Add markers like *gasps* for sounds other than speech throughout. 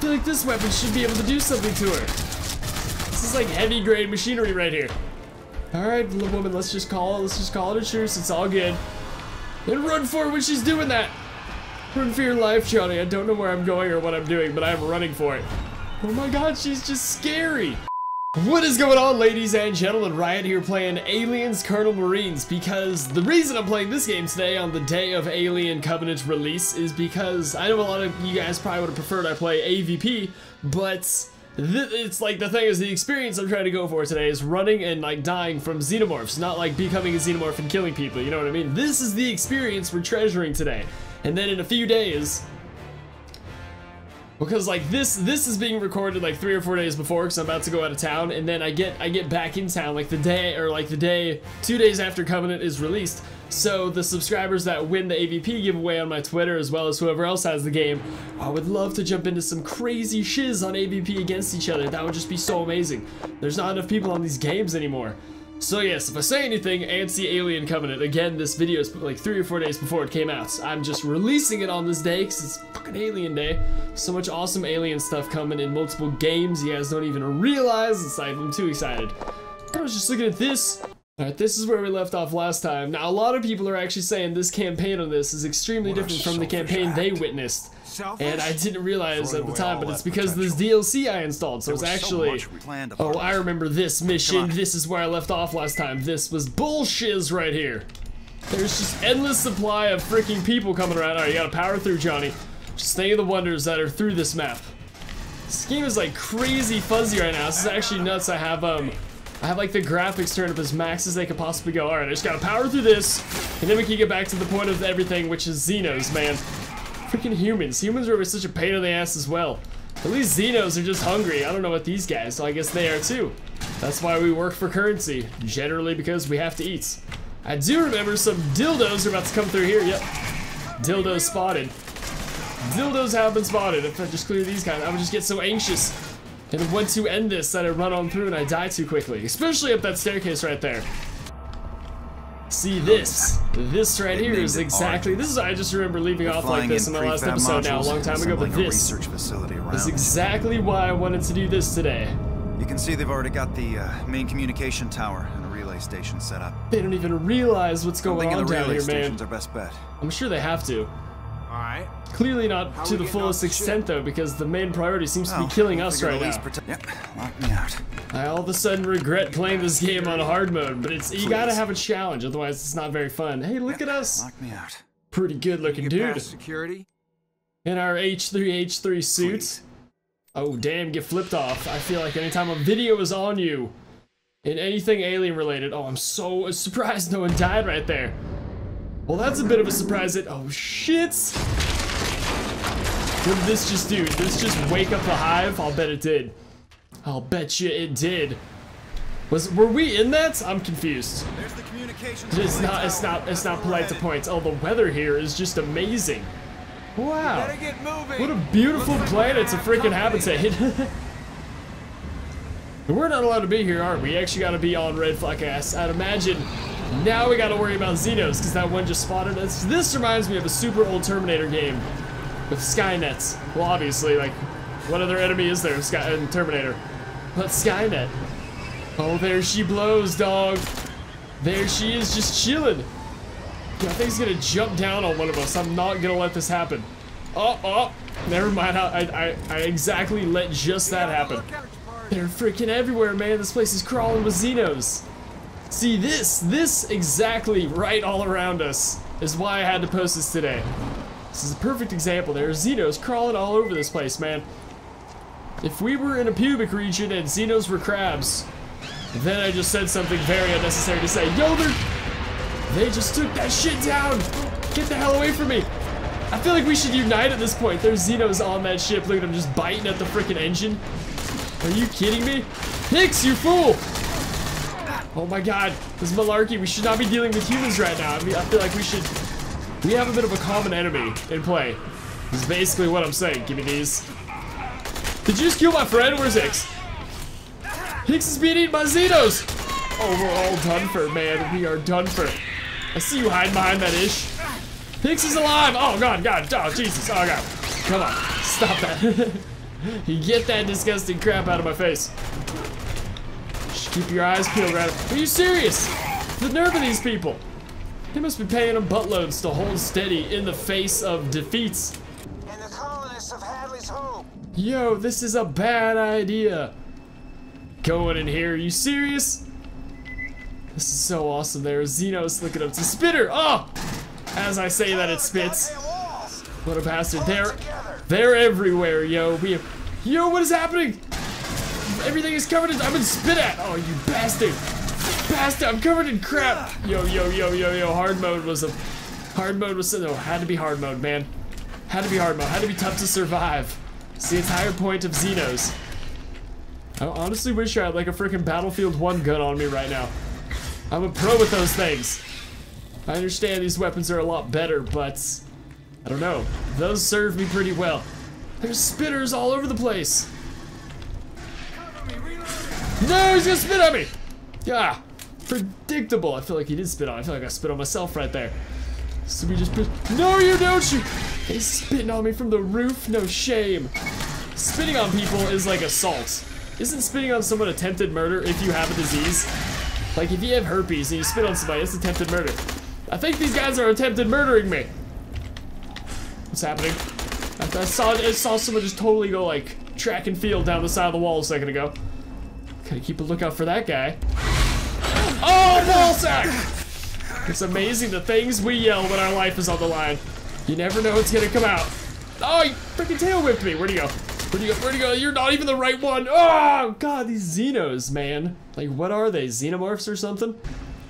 feel like this weapon should be able to do something to her. This is like heavy grade machinery right here. All right, little woman, let's just call it. Let's just call it a truce. It's all good. And run for it when she's doing that. Run for your life, Johnny. I don't know where I'm going or what I'm doing, but I'm running for it. Oh my god, she's just scary. What is going on, ladies and gentlemen? Riot here playing Aliens Colonial Marines because the reason I'm playing this game today on the day of Alien Covenant release is because I know a lot of you guys probably would have preferred I play AVP, but it's like the thing is the experience I'm trying to go for today is running and like dying from xenomorphs, not like becoming a xenomorph and killing people, you know what I mean? This is the experience we're treasuring today. And then in a few days, because like this this is being recorded like three or four days before because I'm about to go out of town and then I get I get back in town like the day or like the day two days after Covenant is released. So the subscribers that win the AVP giveaway on my Twitter as well as whoever else has the game I would love to jump into some crazy shiz on AVP against each other. That would just be so amazing. There's not enough people on these games anymore so yes, if I say anything, Anti-Alien Covenant, again, this video is like three or four days before it came out. I'm just releasing it on this day because it's fucking Alien Day. So much awesome alien stuff coming in multiple games you guys don't even realize. It's like, I'm too excited. I was just looking at this. Alright, this is where we left off last time. Now, a lot of people are actually saying this campaign on this is extremely different from the campaign they witnessed. And I didn't realize at the time, but it's because this DLC I installed, so it's actually... So oh, I remember this mission. This is where I left off last time. This was bullshiz right here. There's just endless supply of freaking people coming around. Alright, you gotta power through, Johnny. Just think of the wonders that are through this map. This game is like crazy fuzzy right now. This is actually nuts. I have, um... I have like the graphics turned up as max as they could possibly go. Alright, I just gotta power through this, and then we can get back to the point of everything, which is Xenos, man. Freaking humans. Humans are such a pain in the ass as well. At least Xenos are just hungry. I don't know what these guys, so I guess they are too. That's why we work for currency. Generally because we have to eat. I do remember some dildos are about to come through here. Yep. Dildos spotted. Dildos have been spotted. If I just clear these guys, I would just get so anxious. And want to end this that I run on through and I die too quickly. Especially up that staircase right there. See this. This right here is exactly, this is, I just remember leaving off like this in the last episode now, a long time ago, but this is exactly why I wanted to do this today. You can see they've already got the uh, main communication tower and a relay station set up. They don't even realize what's going on down here, man. Our best bet. I'm sure they have to. Alright. Clearly not How to the fullest extent, though, because the main priority seems to be killing us right now. Yep, lock me out. I all of a sudden regret playing this game on hard mode, but it's Please. you gotta have a challenge, otherwise it's not very fun. Hey, look yep, at us. Lock me out. Pretty good looking dude. Security. In our H3H3 suits. Oh, damn, get flipped off. I feel like anytime a video is on you, in anything alien related, oh, I'm so surprised no one died right there. Well, that's a bit of a surprise that, oh shit! What did this just do? Did this just wake up the hive? I'll bet it did. I'll bet you it did. Was were we in that? I'm confused. It's not it's not it's not polite to point. Oh, the weather here is just amazing. Wow. What a beautiful planet to freaking habitate. *laughs* We're not allowed to be here, are we? We actually gotta be on red flag ass. I'd imagine now we gotta worry about Xenos, because that one just spotted us. This reminds me of a super old Terminator game with Skynet. Well, obviously, like, what other enemy is there Sky in Terminator? But Skynet. Oh, there she blows, dog. There she is, just chilling. I think he's gonna jump down on one of us. I'm not gonna let this happen. Oh, oh, never mind. I, I, I exactly let just that happen. They're freaking everywhere, man. This place is crawling with Xenos. See, this, this exactly right all around us is why I had to post this today. This is a perfect example. There are Xenos crawling all over this place, man. If we were in a pubic region and Xenos were crabs, then I just said something very unnecessary to say. Yo, they're... They just took that shit down. Get the hell away from me. I feel like we should unite at this point. There's Xenos on that ship. Look at them just biting at the freaking engine. Are you kidding me? Hicks, you fool! Oh my god, this is malarkey. We should not be dealing with humans right now. I mean, I feel like we should... We have a bit of a common enemy in play. This is basically what I'm saying. Give me these. Did you just kill my friend? Where's Hicks? Hicks is being eaten by Xenos! Oh, we're all done for, man. We are done for. I see you hiding behind that ish. Hicks is alive! Oh, God, God, oh, Jesus, oh, God. Come on, stop that. *laughs* You get that disgusting crap out of my face. Keep your eyes peeled right. Are you serious? The nerve of these people. They must be paying them buttloads to hold steady in the face of defeats. And the colonists of Hadley's Hope. Yo, this is a bad idea. Going in here, are you serious? This is so awesome. There's Xenos looking up to Spitter. Oh! As I say that, it spits. What a bastard. They're, they're everywhere, yo. We have, yo, what is happening? Everything is covered in, I've been spit at. Oh, you bastard. Bastard, I'm covered in crap. Yo, yo, yo, yo, yo. Hard mode was a, hard mode was, no, had to be hard mode, man. Had to be hard mode. Had to be tough to survive. It's the entire point of Xenos. I honestly wish I had like a freaking Battlefield 1 gun on me right now. I'm a pro with those things. I understand these weapons are a lot better, but I don't know. Those serve me pretty well. There's spitters all over the place. No, he's gonna spit on me! Yeah, predictable. I feel like he did spit on. I feel like I spit on myself right there. So we just. No, you don't! You. He's spitting on me from the roof. No shame. Spitting on people is like assault. Isn't spitting on someone attempted murder if you have a disease? Like if you have herpes and you spit on somebody, it's attempted murder. I think these guys are attempted murdering me. What's happening? I, saw I saw someone just totally go like track and field down the side of the wall a second ago. Gotta keep a lookout for that guy. Oh, ballsack! It's amazing the things we yell when our life is on the line. You never know what's gonna come out. Oh, he freaking tail whipped me. Where'd he go? Where'd he go? Where'd he go? You're not even the right one. Oh, God, these Xenos, man. Like, what are they? Xenomorphs or something?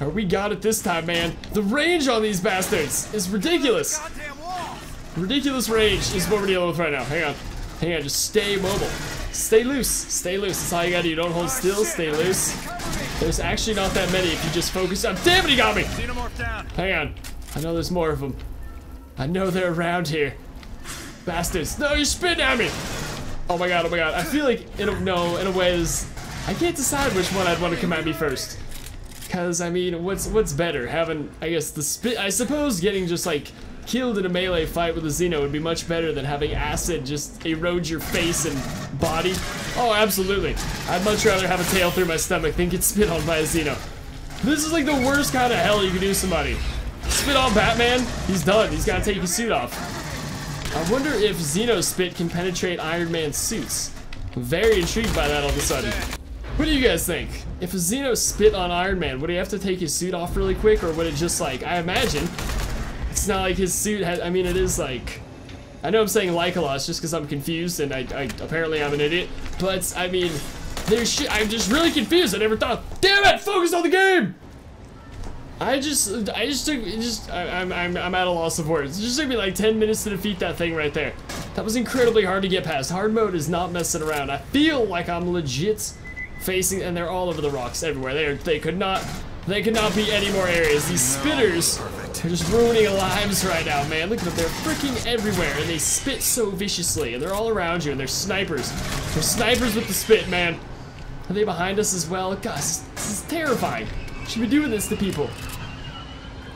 Or we got it this time, man. The range on these bastards is ridiculous. Ridiculous rage is what we're dealing with right now. Hang on. Hang on, just stay mobile. Stay loose. Stay loose. That's all you gotta do. Don't hold still. Stay loose. There's actually not that many if you just focus on. Damn it, he got me! Hang on. I know there's more of them. I know they're around here. Bastards. No, you're spitting at me! Oh my god, oh my god. I feel like, in a, no, in a way, is I can't decide which one I'd want to come at me first. Cause, I mean, what's what's better? Having, I guess, the spit. I suppose getting just like killed in a melee fight with a Xeno would be much better than having acid just erode your face and body. Oh, absolutely. I'd much rather have a tail through my stomach than get spit on by a Xeno. This is like the worst kind of hell you can do somebody. Spit on Batman, he's done. He's gotta take his suit off. I wonder if Xeno spit can penetrate Iron Man's suits. I'm very intrigued by that all of a sudden. What do you guys think? If a Xeno spit on Iron Man, would he have to take his suit off really quick, or would it just like, I imagine, not like his suit has, I mean, it is like, I know I'm saying like a lot, just because I'm confused, and I, I, apparently I'm an idiot, but, I mean, there's shit, I'm just really confused, I never thought, damn it, focus on the game! I just, I just took, just, I, I'm, I'm, I'm at a loss of words. It just took me like 10 minutes to defeat that thing right there. That was incredibly hard to get past. Hard mode is not messing around. I feel like I'm legit facing, and they're all over the rocks everywhere. They are, they could not, they could not be any more areas. These spitters are just ruining lives right now, man. Look at them, they're freaking everywhere, and they spit so viciously, and they're all around you, and they're snipers. They're snipers with the spit, man. Are they behind us as well? Gosh, this is terrifying. Should be doing this to people.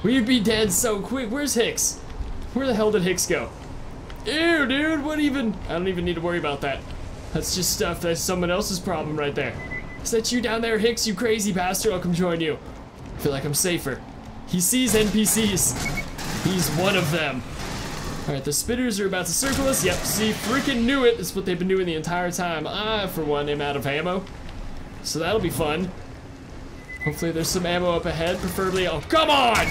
We'd be dead so quick. Where's Hicks? Where the hell did Hicks go? Ew, dude, what even? I don't even need to worry about that. That's just stuff that's someone else's problem right there. Is that you down there, Hicks, you crazy bastard? I'll come join you. I feel like I'm safer. He sees NPCs. He's one of them. Alright, the spitters are about to circle us. Yep, see, freaking knew it. It's what they've been doing the entire time. I, for one, am out of ammo. So that'll be fun. Hopefully there's some ammo up ahead, preferably. Oh, come on!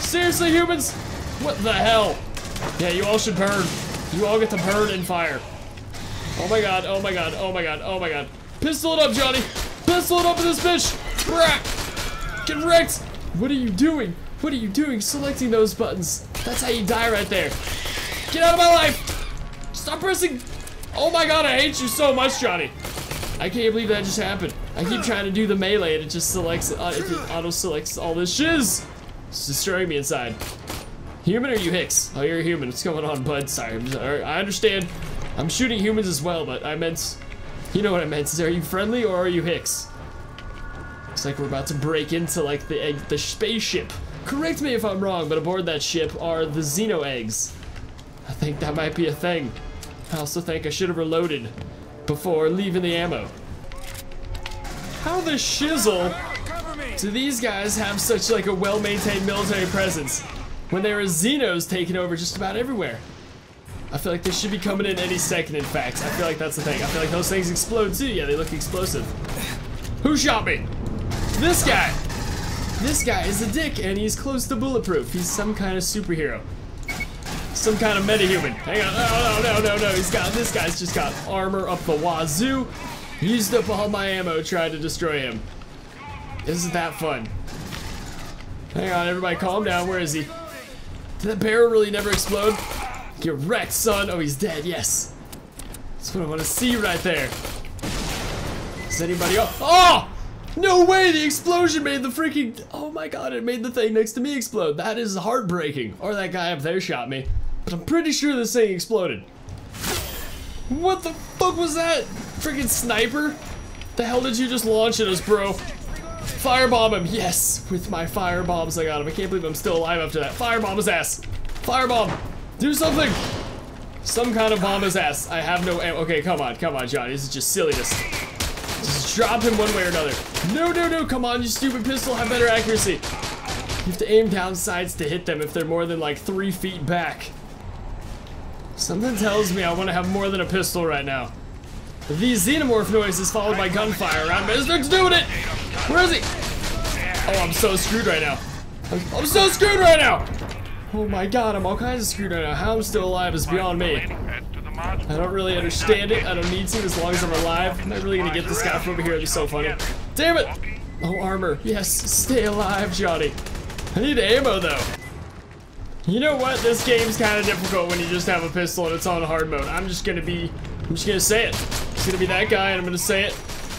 Seriously, humans? What the hell? Yeah, you all should burn. You all get to burn and fire. Oh my god, oh my god, oh my god, oh my god. Pistol it up, Johnny! Pistol it up in this bitch! Brat! Get wrecked! What are you doing? What are you doing selecting those buttons? That's how you die right there. Get out of my life! Stop pressing! Oh my god, I hate you so much, Johnny. I can't believe that just happened. I keep trying to do the melee and it just selects, uh, it auto selects all this shiz. It's destroying me inside. Human or you Hicks? Oh, you're a human. What's going on, bud? Sorry, sorry. I understand. I'm shooting humans as well, but I meant, you know what I meant. Is are you friendly or are you Hicks? Looks like we're about to break into like the egg, the spaceship. Correct me if I'm wrong, but aboard that ship are the Xeno eggs. I think that might be a thing. I also think I should have reloaded before leaving the ammo. How the shizzle do these guys have such like a well-maintained military presence when there are Xenos taking over just about everywhere? I feel like they should be coming in any second, in fact. I feel like that's the thing. I feel like those things explode too. Yeah, they look explosive. Who shot me? This guy! This guy is a dick and he's close to bulletproof. He's some kind of superhero. Some kind of metahuman. Hang on. Oh, no, no, no, no. He's got, this guy's just got armor up the wazoo. Used up all my ammo trying to destroy him. Isn't that fun? Hang on, everybody calm down. Where is he? Did that barrel really never explode? Get wrecked, son. Oh, he's dead. Yes. That's what I want to see right there. Is anybody else? Oh! No way! The explosion made the freaking. Oh my god! It made the thing next to me explode. That is heartbreaking. Or that guy up there shot me. But I'm pretty sure this thing exploded. What the fuck was that? Freaking sniper? The hell did you just launch at us, bro? Firebomb him. Yes, with my fire bombs, I got him. I can't believe I'm still alive after that. Firebomb his ass. Firebomb. Do something. Some kind of bomb his ass. I have no ammo. Okay, come on, come on, John. This is just silliness. Drop him one way or another. No, no, no, come on, you stupid pistol. Have better accuracy. You have to aim down sides to hit them if they're more than like three feet back. Something tells me I want to have more than a pistol right now. The xenomorph noise is followed by gunfire around me. This doing it! Where is he? Oh, I'm so screwed right now. I'm, I'm so screwed right now! Oh my god, I'm all kinds of screwed right now. How I'm still alive is beyond me. I don't really understand it. I don't need to as long as I'm alive. I'm not really gonna get this guy from over here. It's so funny. Damn it! Oh, armor. Yes, stay alive, Johnny. I need ammo, though. You know what? This game's kind of difficult when you just have a pistol and it's on hard mode. I'm just gonna be, I'm just gonna say it. It's gonna be that guy and I'm gonna say it.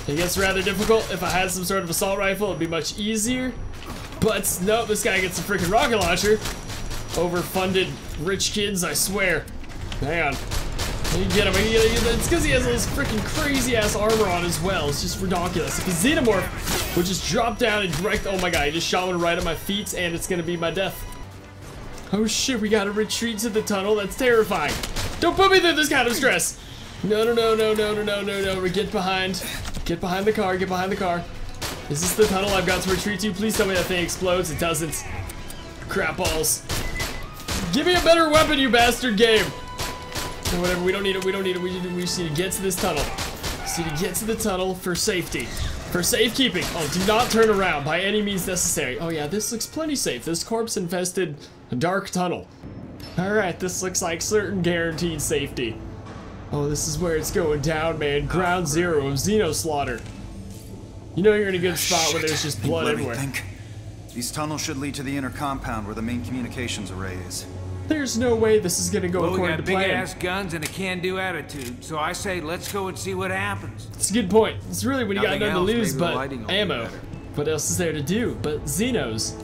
It gets rather difficult. If I had some sort of assault rifle, it'd be much easier. But no, this guy gets a freaking rocket launcher. Overfunded rich kids, I swear. Hang on. You get him. You get him. It's because he has this freaking crazy ass armor on as well. It's just ridiculous. If a xenomorph would just drop down and direct. Oh my god, he just shot one right at my feet, and it's gonna be my death. Oh shit, we gotta retreat to the tunnel. That's terrifying. Don't put me through this kind of stress. No, no, no, no, no, no, no, no, no. Get behind. Get behind the car. Get behind the car. Is this the tunnel I've got to retreat to? Please tell me that thing explodes. It doesn't. Crap balls. Give me a better weapon, you bastard game. Whatever. We don't need it. We don't need it. We, we just need to get to this tunnel. Just need to get to the tunnel for safety. For safekeeping. Oh, do not turn around by any means necessary. Oh yeah, this looks plenty safe. This corpse-infested dark tunnel. Alright, this looks like certain guaranteed safety. Oh, this is where it's going down, man. Ground oh, zero of Xeno slaughter. You know you're in a good ah, spot where there's just blood everywhere. think. These tunnels should lead to the inner compound where the main communications array is. There's no way this is gonna go Well, we according got to big plan. ass guns and a can-do attitude, so I say let's go and see what happens. It's a good point. It's really when you got Nothing nothing to else, lose but lighting will be ammo. What else is there to do? But Xenos.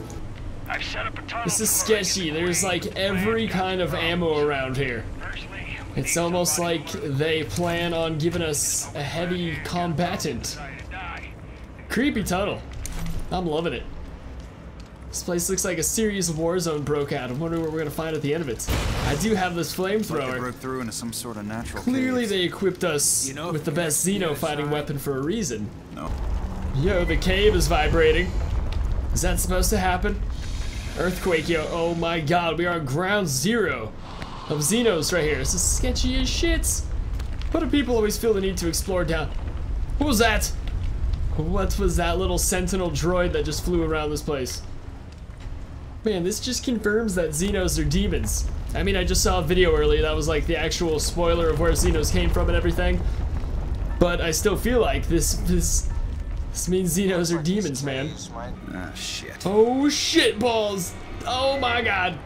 I've set up a tunnel This is sketchy. you There's like every kind of the ammo around here. Firstly, It's almost like they plan on giving us a heavy combatant. decided to die. Creepy tunnel. I'm loving it. This place looks like a serious war zone broke out. I'm wondering what we're gonna find at the end of it. I do have this Like they flamethrower. broke through into some sort of natural Clearly they equipped us You know, with the best Xeno fighting weapon for a reason. No. Yo, the cave is vibrating. Is that supposed to happen? Earthquake, yo. Oh my god, we are on ground zero of Xenos right here. This is sketchy as shit. Why do people always feel the need to explore down? What was that? What was that little sentinel droid that just flew around this place? Man, this just confirms that Xenos are demons. I mean, I just saw a video earlier that was like the actual spoiler of where Xenos came from and everything. But I still feel like this this this means Xenos are demons, man. Oh shit. Oh shit balls! Oh my god!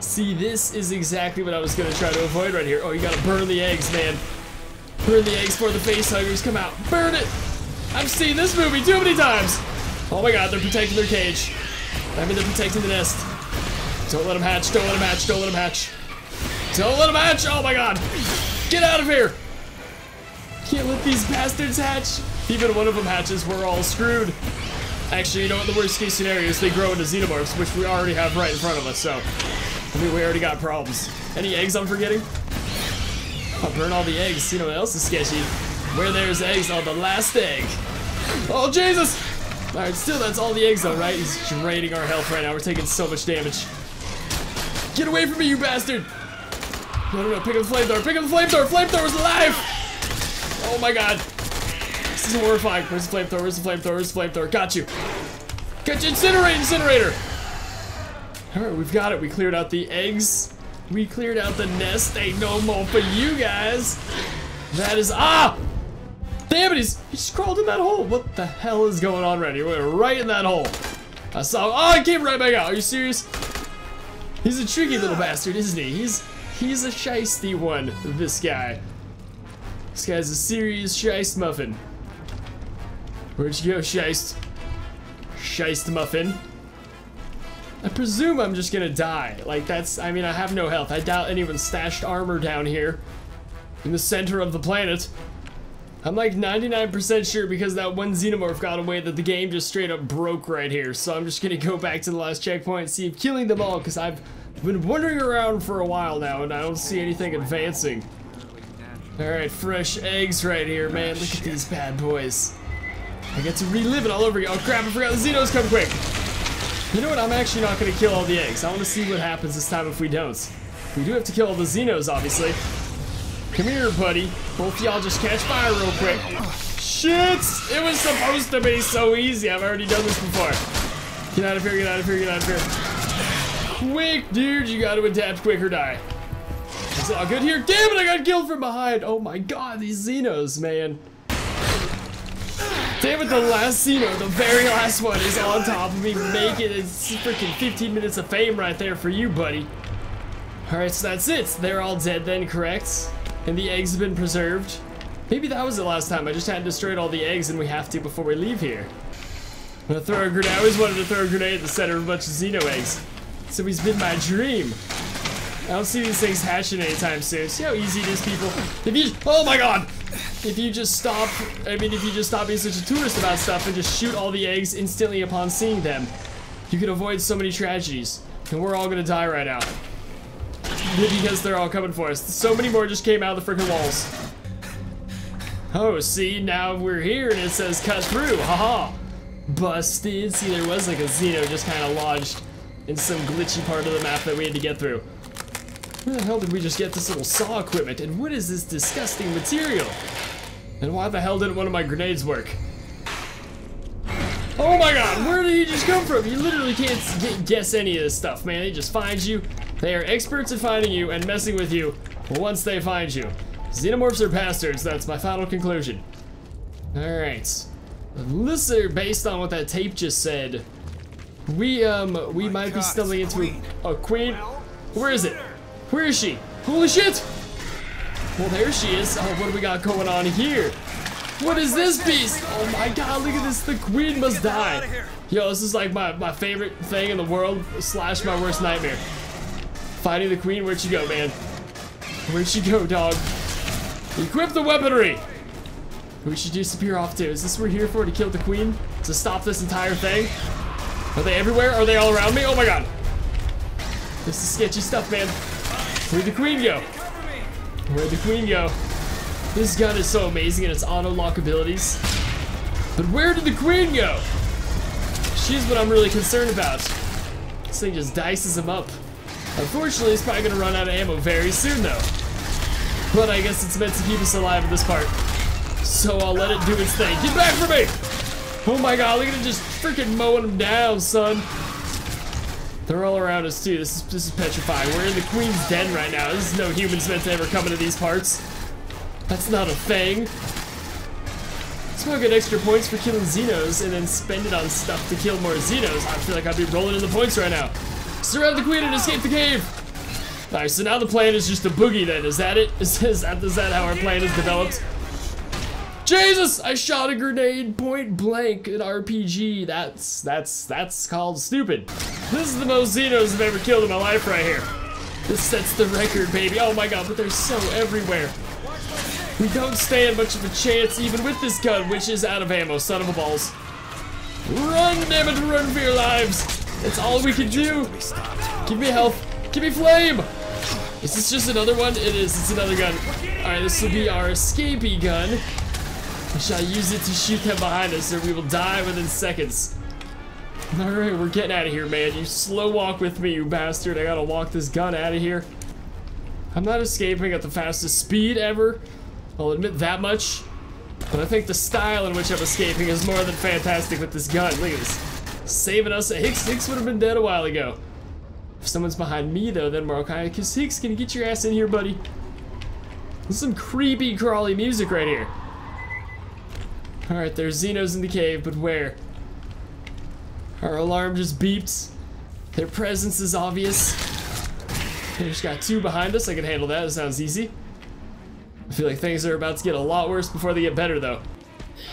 See, this is exactly what I was gonna try to avoid right here. Oh, you gotta burn the eggs, man. Burn the eggs before the face huggers come out. Burn it! I've seen this movie too many times! Oh my god, they're protecting their cage. Mean, they're protecting the nest. Don't let them hatch, don't let them hatch, don't let them hatch. Don't let them hatch! Oh my god! Get out of here! Can't let these bastards hatch! Even one of them hatches, we're all screwed. Actually, you know what? The worst case scenario is they grow into xenomorphs, which we already have right in front of us, so. I mean, we already got problems. Any eggs I'm forgetting? I'll burn all the eggs. You know what else is sketchy? Where there's eggs on the last egg. Oh, Jesus! Alright, still, that's all the eggs though, right? He's draining our health right now. We're taking so much damage. Get away from me, you bastard! No, no, no, pick up the flamethrower, pick up the flamethrower! Flamethrower's alive! Oh my god. This is horrifying. Where's the flamethrower? Where's the flamethrower? Where's the flamethrower? Got you. Got you, incinerate, incinerator! Alright, we've got it. We cleared out the eggs. We cleared out the nest. Ain't no more for you guys. That is, ah! Damn it, he's, he just crawled in that hole. What the hell is going on right here? We went right in that hole. I saw, oh, he came right back out. Are you serious? He's a tricky little *gasps* bastard, isn't he? He's, he's a shisty one, this guy. This guy's a serious shist muffin. Where'd you go, shist? Shist muffin. I presume I'm just gonna die. Like, that's, I mean, I have no health. I doubt anyone stashed armor down here in the center of the planet. I'm like 99% sure because that one xenomorph got away that the game just straight up broke right here. So I'm just gonna go back to the last checkpoint and see if killing them all because I've been wandering around for a while now and I don't see anything advancing. Alright, fresh eggs right here, man. Look at oh, these bad boys. I get to relive it all over again. Oh crap, I forgot the Xenos come quick. You know what, I'm actually not gonna kill all the eggs. I wanna see what happens this time if we don't. We do have to kill all the Xenos, obviously. Come here, buddy. Both y'all just catch fire real quick. Shit! It was supposed to be so easy. I've already done this before. Get out of here, get out of here, get out of here. Quick, dude, you gotta adapt quick or die. It's all good here? Damn it, I got killed from behind. Oh my god, these Xenos, man. Damn it, the last Xeno, the very last one, is on top of me, making it freaking 15 minutes of fame right there for you, buddy. Alright, so that's it. They're all dead then, correct? And the eggs have been preserved. Maybe that was the last time. I just hadn't destroyed all the eggs and we have to before we leave here. I'm gonna throw a grenade. I always wanted to throw a grenade at the center of a bunch of Xeno eggs. So he's been my dream. I don't see these things hatching anytime soon. See how easy it is, people? If you- Oh my god! If you just stop- I mean, if you just stop being such a tourist about stuff and just shoot all the eggs instantly upon seeing them, you can avoid so many tragedies. And we're all gonna die right now. *laughs* Because they're all coming for us. So many more just came out of the freaking walls. Oh, see, now we're here and it says cut through. Haha. Busted. See, there was like a Xeno just kind of lodged in some glitchy part of the map that we had to get through. Where the hell did we just get this little saw equipment? And what is this disgusting material? And why the hell didn't one of my grenades work? Oh my god, where did he just come from? You literally can't guess any of this stuff, man. They just find you. They are experts at finding you and messing with you once they find you. Xenomorphs are bastards, that's my final conclusion. Alright. Listen, based on what that tape just said, we, um, we might be stumbling into Queen. a queen. Where is it? Where is she? Holy shit! Well, there she is. Oh, what do we got going on here? What is this beast? Oh my god, look at this. The queen must die. Yo, this is like my, my favorite thing in the world, slash my worst nightmare. Fighting the queen, where'd she go, man? Where'd she go, dog? Equip the weaponry! Who should disappear off to? Is this what we're here for, to kill the queen? To stop this entire thing? Are they everywhere? Are they all around me? Oh my god. This is sketchy stuff, man. Where'd the queen go? Where'd the queen go? This gun is so amazing in its auto lock abilities. But where did the queen go? She's what I'm really concerned about. This thing just dices him up. Unfortunately, it's probably gonna run out of ammo very soon though. But I guess it's meant to keep us alive in this part. So I'll let it do its thing. Get back from me! Oh my god, look at it just freaking mowing them down, son. They're all around us too. This is this is petrifying. We're in the Queen's Den right now. This is no humans meant to ever come into these parts. That's not a thing. So I'll get extra points for killing Xenos and then spend it on stuff to kill more Xenos. I feel like I'd be rolling in the points right now. Surround the Queen and escape the cave! Alright, so now the plan is just a boogie then. Is that it? Is, *laughs* is, that, is that how our plan is developed? Jesus! I shot a grenade point blank in RPG. That's, that's, that's called stupid. This is the most Xenos I've ever killed in my life right here. This sets the record, baby. Oh my god, but they're so everywhere. We don't stand much of a chance even with this gun, which is out of ammo, son of a balls. Run, damn it, run for your lives. That's all we can do. Give me health. Give me flame. Is this just another one? It is. It's another gun. All right, this will be our escapee gun. We shall use it to shoot them behind us, or we will die within seconds. All right, we're getting out of here, man. You slow walk with me, you bastard. I gotta walk this gun out of here. I'm not escaping at the fastest speed ever. I'll admit that much. But I think the style in which I'm escaping is more than fantastic with this gun. Look at this. Saving us. Hicks, Hicks would have been dead a while ago. If someone's behind me, though, then we're. Because Hicks, can get your ass in here, buddy? This is some creepy, crawly music right here. Alright, there's Xenos in the cave, but where? Our alarm just beeped. Their presence is obvious. There's got two behind us. I can handle that. That sounds easy. I feel like things are about to get a lot worse before they get better, though.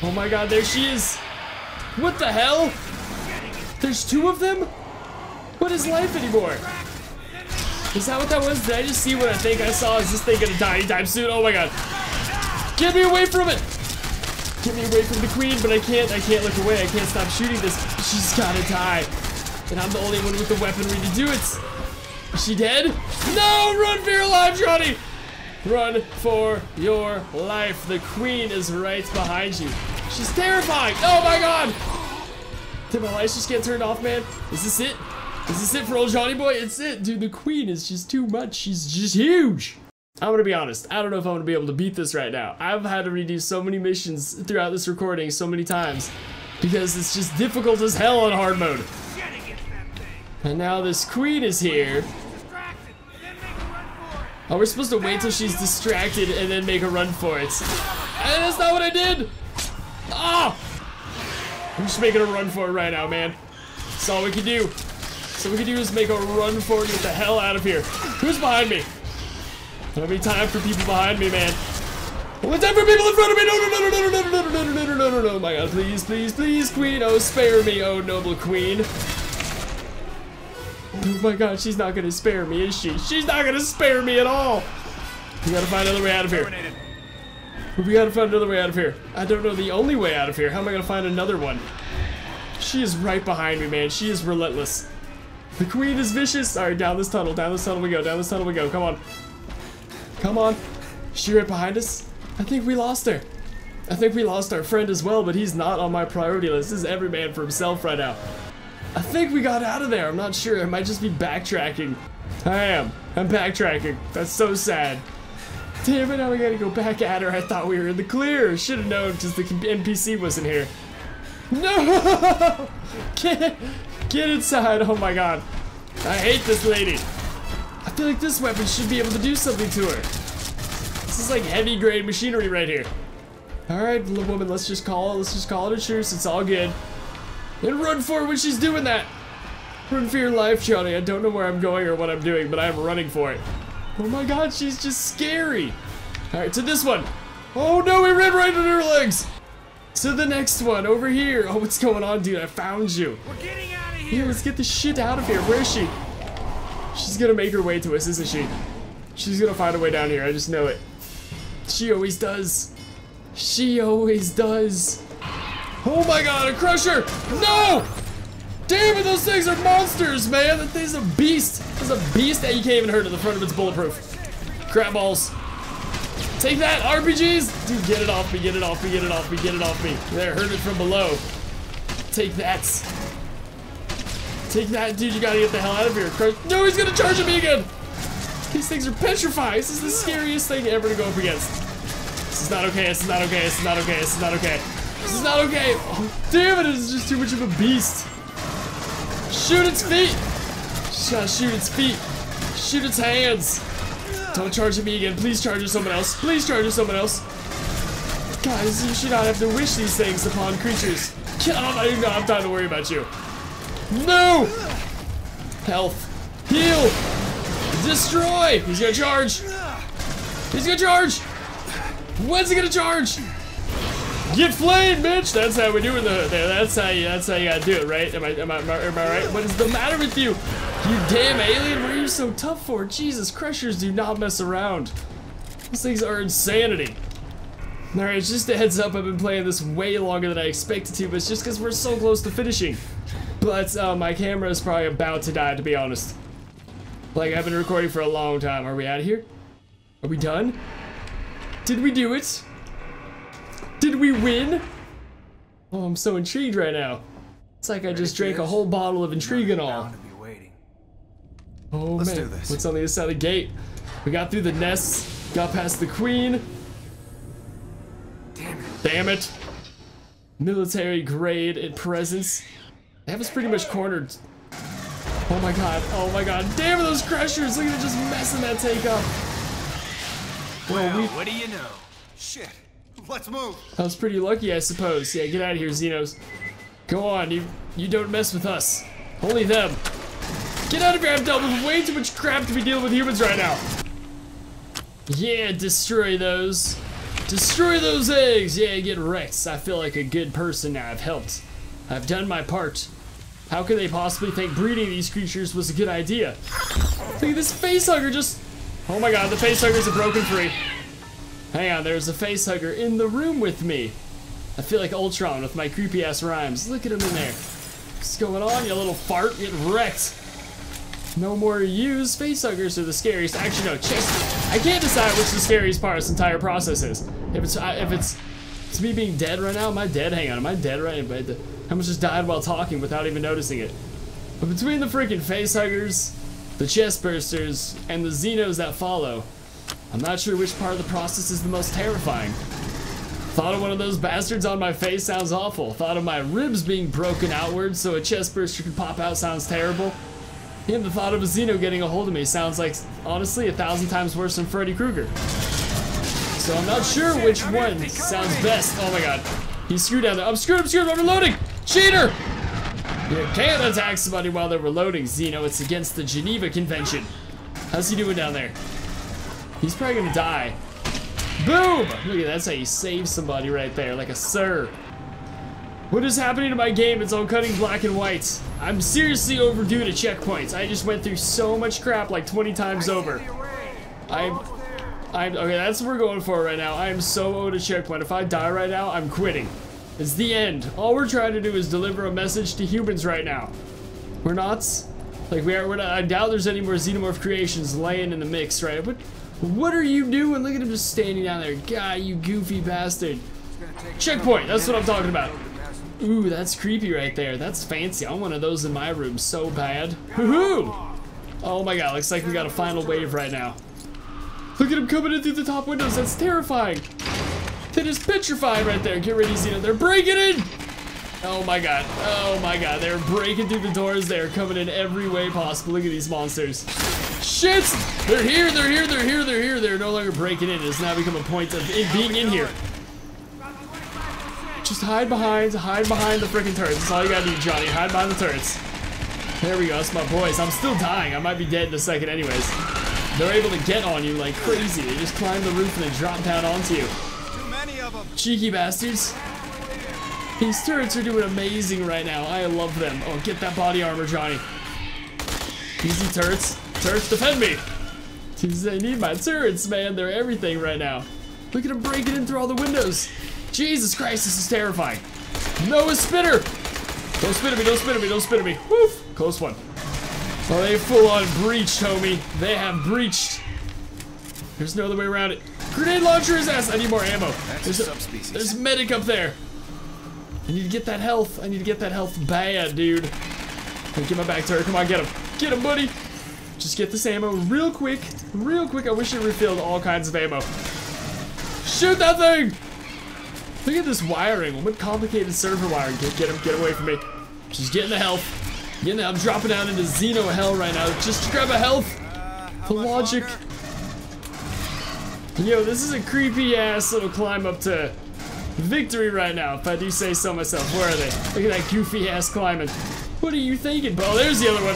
Oh my god, there she is! What the hell? There's two of them? What is life anymore? Is that what that was? Did I just see what I think I saw? Is this thing gonna die anytime soon? Oh my god. Get me away from it! Get me away from the queen, but I can't, I can't look away. I can't stop shooting this. She's gotta die. And I'm the only one with the weaponry to do it. Is she dead? No! Run for your life, Johnny! Run for your life. The queen is right behind you. She's terrifying. Oh my god! Did my lights just get turned off, man? Is this it? Is this it for old Johnny boy? It's it, dude. The queen is just too much. She's just huge. I'm gonna be honest. I don't know if I'm gonna be able to beat this right now. I've had to redo so many missions throughout this recording so many times because it's just difficult as hell on hard mode. And now this queen is here. Oh, we're supposed to wait till she's distracted and then make a run for it. And that's not what I did! Ah! I'm just making a run for it right now, man. That's all we can do. So we can do is make a run for it get the hell out of here. Who's behind me? Don't have time for people behind me, man. Only time for people in front of me! No, no, no, no, no, no, no, no, no, no, no, no, no, no, no, oh my god, please, please, please, queen, oh, spare me, oh, noble queen. Oh my god, she's not gonna spare me, is she? She's not gonna spare me at all! We gotta find another way out of here. We gotta find another way out of here. I don't know the only way out of here. How am I gonna find another one? She is right behind me, man. She is relentless. The queen is vicious. Alright, down this tunnel, down this tunnel we go, down this tunnel we go. Come on. Come on. Is she right behind us? I think we lost her. I think we lost our friend as well, but he's not on my priority list. This is every man for himself right now. I think we got out of there. I'm not sure. I might just be backtracking. I am. I'm backtracking. That's so sad. Damn it, now we gotta go back at her. I thought we were in the clear. Should have known because the NPC wasn't here. No! *laughs* Get, get inside. Oh my god. I hate this lady. I feel like this weapon should be able to do something to her. This is like heavy grade machinery right here. Alright, little woman, let's just call it. Let's just call it a truce. It's all good. And run for it when she's doing that. Run for your life, Johnny. I don't know where I'm going or what I'm doing, but I'm running for it. Oh my god, she's just scary. Alright, to this one. Oh no, we ran right into her legs. To the next one, over here. Oh, what's going on, dude? I found you. We're getting out of here! Yeah, let's get the shit out of here. Where is she? She's gonna make her way to us, isn't she? She's gonna find a way down here. I just know it. She always does. She always does. Oh my god, a crusher! No! Damn it, those things are monsters, man! That thing's a beast! It's a beast that you can't even hurt at the front of its bulletproof. Crap balls. Take that, RPGs! Dude, get it off me, get it off me, get it off me, get it off me. There, hurt it from below. Take that. Take that, dude, you gotta get the hell out of here. Crush no, he's gonna charge at me again! These things are petrified. This is the scariest thing ever to go up against. This is not okay, this is not okay, this is not okay, this is not okay. This is not okay! Oh, damn it, it's just too much of a beast. Shoot its feet! Shoot its feet. Shoot its hands. Don't charge at me again. Please charge at someone else. Please charge at someone else. Guys, you should not have to wish these things upon creatures. Get off! I do not have time to worry about you. No! Health. Heal! Destroy! He's gonna charge! He's gonna charge! When's he gonna charge? Get flamed, bitch! That's how we do it. That's how you. That's how you gotta do it, right? Am I? Am I? Am I, am I right? What is the matter with you? You damn alien! What are you so tough for? Jesus, crushers do not mess around. These things are insanity. Alright, it's just a heads up, I've been playing this way longer than I expected to, but it's just because we're so close to finishing. But uh, my camera is probably about to die, to be honest. Like I've been recording for a long time. Are we out of here? Are we done? Did we do it? Did we win? Oh, I'm so intrigued right now. It's like I just drank a whole bottle of intrigue and all. Oh Let's man, do this. what's on the other side of the gate? We got through the nests, got past the queen. Damn it. Damn it. Military grade and presence. They have us pretty much cornered. Oh my god, oh my god. Damn those crushers, look at it just messing that take up. Well, we, What do you know? Shit. Let's move. I was pretty lucky, I suppose. Yeah, get out of here, Xenos. Go on, you you don't mess with us. Only them. Get out of here, done with way too much crap to be dealing with humans right now. Yeah, destroy those. Destroy those eggs! Yeah, get wrecked. I feel like a good person now. I've helped. I've done my part. How could they possibly think breeding these creatures was a good idea? Look at this facehugger just... Oh my god, the facehuggers are broken free. Oh, Hang on, there's a facehugger in the room with me. I feel like Ultron with my creepy ass rhymes. Look at him in there. What's going on, you little fart? Get wrecked. No more use. Facehuggers are the scariest. Actually, no, chest. I can't decide which the scariest part of this entire process is. If it's if it's it's me being dead right now. Am I dead? Hang on, am I dead right now? I almost just died while talking without even noticing it. But between the freaking facehuggers, the chest bursters, and the Xenos that follow, I'm not sure which part of the process is the most terrifying. Thought of one of those bastards on my face sounds awful. Thought of my ribs being broken outwards so a chest burster could pop out sounds terrible. And the thought of a Xeno getting a hold of me sounds like, honestly, a thousand times worse than Freddy Krueger. So I'm not sure which one sounds best. Oh my god. He's screwed down there. I'm screwed, I'm screwed, I'm reloading! Cheater! You can't attack somebody while they're reloading, Xeno. It's against the Geneva Convention. How's he doing down there? He's probably gonna die. Boom! Look at that's how you save somebody right there, like a sir. What is happening to my game? It's all cutting black and white. I'm seriously overdue to checkpoints. I just went through so much crap like 20 times over. I'm, I'm, okay, that's what we're going for right now. I am so owed a checkpoint. If I die right now, I'm quitting. It's the end. All we're trying to do is deliver a message to humans right now. We're not, like we are, we're not, I doubt there's any more Xenomorph creations laying in the mix, right? But what are you doing? Look at him just standing down there. God, you goofy bastard. Checkpoint, that's what I'm talking about. Ooh, that's creepy right there. That's fancy. I want one of those in my room so bad. Woohoo! Oh my god, looks like we got a final wave right now. Look at him coming in through the top windows. That's terrifying. That is petrified right there. Get ready, Xena. They're breaking in! Oh my god. Oh my god. They're breaking through the doors. They're coming in every way possible. Look at these monsters. Shit! They're here, they're here, they're here, they're here. They're no longer breaking in. It's now become a point of it being in here. Just hide behind, hide behind the freaking turrets. That's all you gotta do, Johnny. Hide behind the turrets. There we go, that's my boys. I'm still dying. I might be dead in a second anyways. They're able to get on you like crazy. They just climb the roof and then drop down onto you. Too many of them. Cheeky bastards. These turrets are doing amazing right now. I love them. Oh, get that body armor, Johnny. Easy turrets. Turrets, defend me. I need my turrets, man. They're everything right now. Look at them breaking in through all the windows. Jesus Christ, this is terrifying. No, a spitter. Don't spit at me, don't spit at me, don't spit at me. Woof. Close one. Oh, they full on breached, homie. They have breached. There's no other way around it. Grenade launcher is ass. I need more ammo. That's There's a a, subspecies. there's medic up there. I need to get that health. I need to get that health bad, dude. Get my back turret. Come on, get him. Get him, buddy. Just get this ammo real quick. Real quick. I wish it refilled all kinds of ammo. Shoot that thing! Look at this wiring. What complicated server wiring. Get, get him. Get away from me. Just getting the health. Getting the, I'm dropping down into Xeno hell right now. Just to grab a health. The logic. Yo, this is a creepy ass little climb up to victory right now, if I do say so myself. Where are they? Look at that goofy ass climbing. What are you thinking, Bo? There's the other one.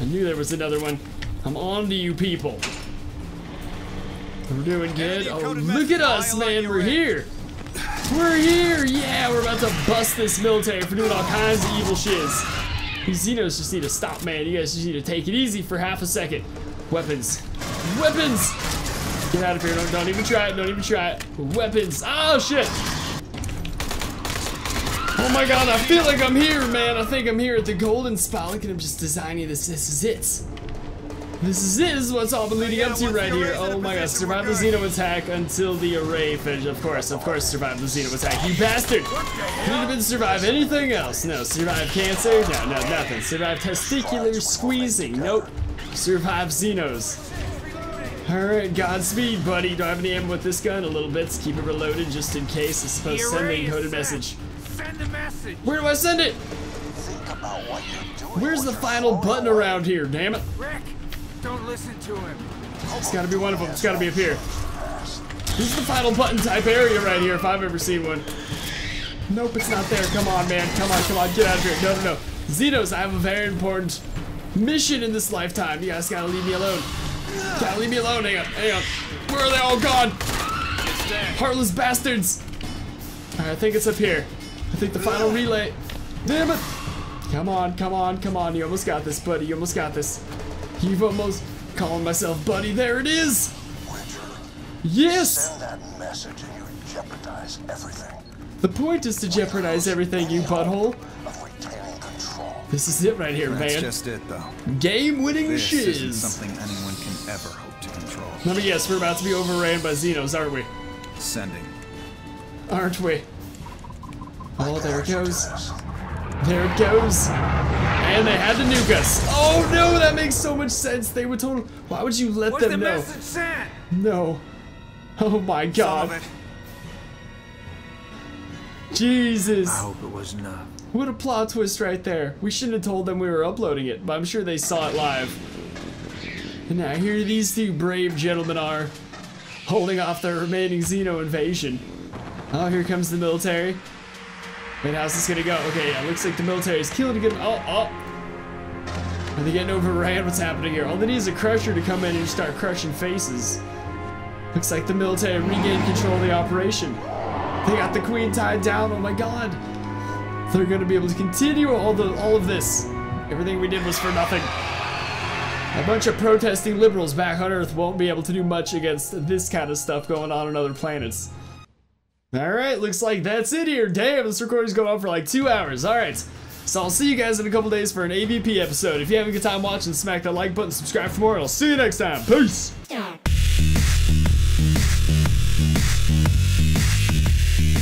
I knew there was another one. I'm on to you people. We're doing good. Oh, look at us, man. We're here. We're here. Yeah, we're about to bust this military for doing all kinds of evil shiz. These Xenos just need to stop, man. You guys just need to take it easy for half a second. Weapons. Weapons! Get out of here. Don't, don't even try it. Don't even try it. Weapons. Oh, shit. Oh my god, I feel like I'm here, man. I think I'm here at the golden spot. Look at him just designing this. This is it. This is it. This is what's all been leading up to right here. Oh my god. Survive the. Xeno attack until the array finishes. Of course, of course, survive the Xeno attack. You bastard! Could have been survive anything else. No. Survive cancer? No, no, nothing. Survive testicular squeezing? Nope. Survive Xenos. Alright, Godspeed, buddy. Do I have any ammo with this gun? A little bit. Let's keep it reloaded just in case. It's supposed to send array the is encoded message. Send a message. Where do I send it? Think about what you're doing. Where's the final button away. around here? Damn it. Rick, don't listen to him. It's gotta be one of them. It's gotta be up here. This is the final button type area right here if I've ever seen one. Nope, it's not there. Come on, man. Come on, come on. Get out of here. No, no, no. Xenos, I have a very important mission in this lifetime. You guys gotta leave me alone. Gotta leave me alone. Hang on, hang on. Where are they all gone? Heartless bastards. Alright, I think it's up here. I think the final relay. Damn it. Come on, come on, come on. You almost got this, buddy. You almost got this. You've almost calling myself buddy. There it is. Winter, Yes. send that message and you jeopardize everything The point is to jeopardize everything, you butthole. of retaining control. This is it right here, That's man. just it, though. Game-winning This isn't shiz. Something anyone can ever hope to control. Let me guess, we're about to be overran by Xenos, aren't we? Sending. Aren't we? Oh, there it goes. There it goes. And they had to nuke us. Oh no, that makes so much sense. They would total. Why would you let What's the them know? message sent? No. Oh my god. of. Jesus. I hope it was enough. What a plot twist right there. We shouldn't have told them we were uploading it, but I'm sure they saw it live. And now here these two brave gentlemen are, holding off the remaining Xeno invasion. Oh, here comes the military. Wait, how's this gonna go? Okay, yeah, looks like the military is killing again. Oh, oh. Are they getting overran? What's happening here? All they need is a crusher to come in and start crushing faces. Looks like the military regained control of the operation. They got the queen tied down. Oh my god. They're gonna be able to continue all the all of this. Everything we did was for nothing. A bunch of protesting liberals back on Earth won't be able to do much against this kind of stuff going on on other planets. Alright, looks like that's it here. Damn, this recording's going on for like two hours. Alright. So I'll see you guys in a couple days for an AVP episode. If you have a good time watching, smack that like button, subscribe for more, and I'll see you next time. Peace!